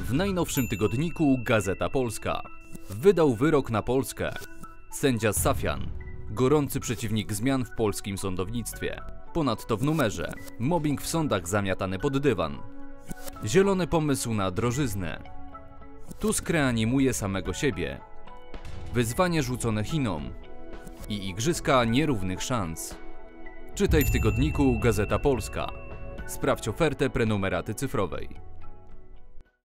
W najnowszym tygodniku Gazeta Polska. Wydał wyrok na Polskę. Sędzia Safian. Gorący przeciwnik zmian w polskim sądownictwie. Ponadto w numerze. Mobbing w sądach zamiatany pod dywan. Zielony pomysł na drożyznę. Tusk reanimuje samego siebie. Wyzwanie rzucone Chinom. I igrzyska nierównych szans. Czytaj w tygodniku Gazeta Polska. Sprawdź ofertę prenumeraty cyfrowej.